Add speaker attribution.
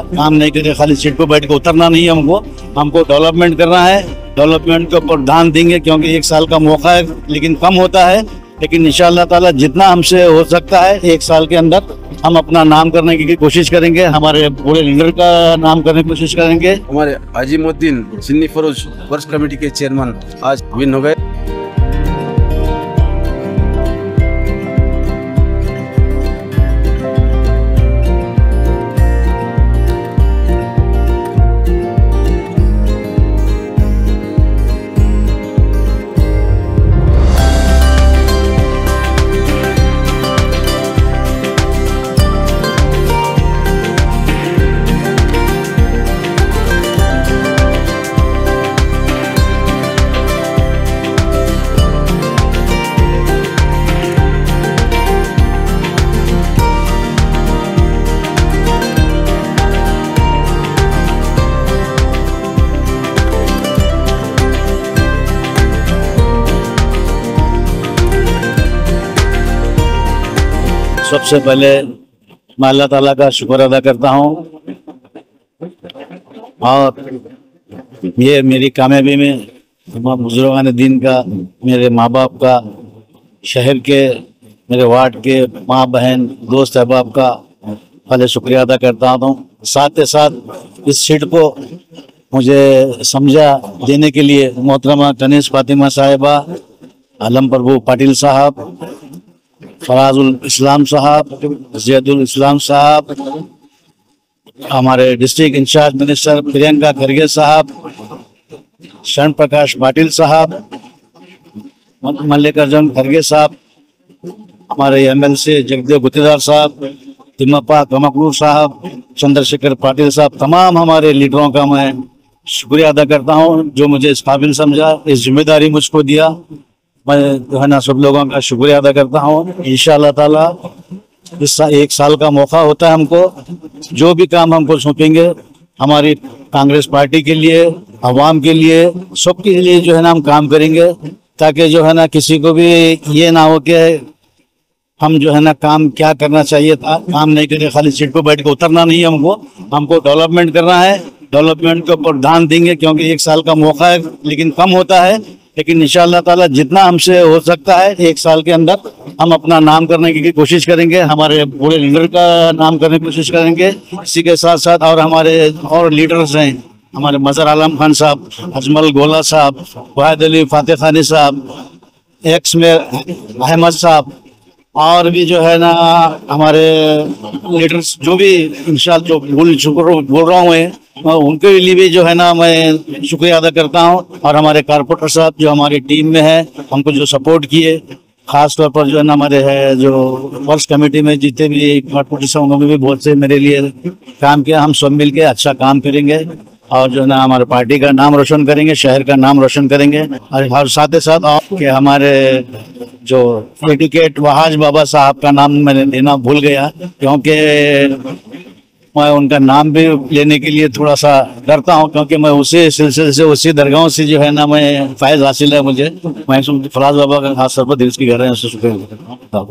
Speaker 1: काम नहीं करे, खाली सीट पर बैठ के उतरना नहीं हमको। हमको डेवलपमेंट करना है। डेवलपमेंट के ऊपर ध्यान देंगे क्योंकि एक साल का मौका है, लेकिन कम होता है। लेकिन इंशाल्लाह ताला जितना हमसे हो सकता है, एक साल के अंदर हम अपना नाम करने की कोशिश करेंगे। हमारे पूरे लीडर का नाम करने की कोशिश करेंगे।
Speaker 2: हमारे अजीमुद्दीन सिन्नी फरोज वर्ष कमेटी के चेयरमैन आज विन हो गए।
Speaker 1: सबसे पहले मैं अल्लाह ताला का शुक्र अदा करता हूँ। और ये मेरी कामयाबी में तमाम बुजुर्गान दिन का, मेरे माँ बाप का, शहर के, मेरे वार्ड के माँ बहन दोस्त अहबाब का पहले शुक्रिया अदा करता हूँ। साथ ही साथ इस सीट को मुझे समझा देने के लिए मोहतरमा कनीस फातिमा साहिबा आलम प्रभु पाटिल साहब फराजुल इस्लाम साहब जैदुल इस्लाम साहब, हमारे district incharge minister Priyanka Kharge साहब, शरण प्रकाश पाटिल साहब, मल्लिकार्जुन खरगे साहब, हमारे एमएलसी जगदेव गुत्तेदार साहब तिम्मप्पा कमकलूर साहब, चंद्रशेखर पाटिल साहब, तमाम हमारे लीडरों का मैं शुक्रिया अदा करता हूँ जो मुझे इस काबिल समझा, इस ज़िम्मेदारी मुझको दिया। मैं जो है ना सब लोगों का शुक्रिया अदा करता हूँ। इन ताला इस सा, एक साल का मौका होता है हमको। जो भी काम हमको सौंपेंगे हमारी कांग्रेस पार्टी के लिए अवाम के लिए सबके लिए जो है ना हम काम करेंगे। ताकि जो है ना किसी को भी ये ना हो कि हम जो है ना काम क्या करना चाहिए था काम नहीं करे खाली सीट पर बैठ के उतरना नहीं हमको। हमको डेवलपमेंट करना है। डेवलपमेंट के ऊपर ध्यान देंगे क्योंकि एक साल का मौका है लेकिन कम होता है। लेकिन इंशाल्लाह ताला जितना हमसे हो सकता है, एक साल के अंदर हम अपना नाम करने की कोशिश करेंगे, हमारे पूरे लीडर का नाम करने की कोशिश करेंगे, इसी के साथ साथ और हमारे और लीडर्स हैं, हमारे मजहर आलम खान साहब, अजमल गोला साहब, वाहिद अली, फातह खानी साहब, एक्स में अहमद साहब और भी जो है ना, हमारे लीडर्स जो भी, इंशाल्लाह जो बोल बोल रहा हूँ मैं उनके लिए भी जो है ना, मैं शुक्रिया अदा करता हूँ। और हमारे कारपोरेटर साहब जो हमारी टीम में है, हमको जो सपोर्ट किए खास तौर पर जो है ना, हमारे है जो वर्ष कमेटी में जितने भी कारपोरेटर उन्होंने भी बहुत से मेरे लिए काम किया। हम सब मिल अच्छा काम करेंगे और जो है ना, हमारे पार्टी का नाम रोशन करेंगे, शहर का नाम रोशन करेंगे। और साथ ही साथ के हमारे जो एडवोकेट वहाज बाबा साहब का नाम मैंने लेना भूल गया, क्योंकि मैं उनका नाम भी लेने के लिए थोड़ा सा डरता हूँ, क्योंकि मैं उसी सिलसिले से, उसी दरगाहों से जो है ना मैं फायज हासिल है मुझे। मैं फराज बाबा का खास तौर पर दिल की घर है उससे शुक्रिया।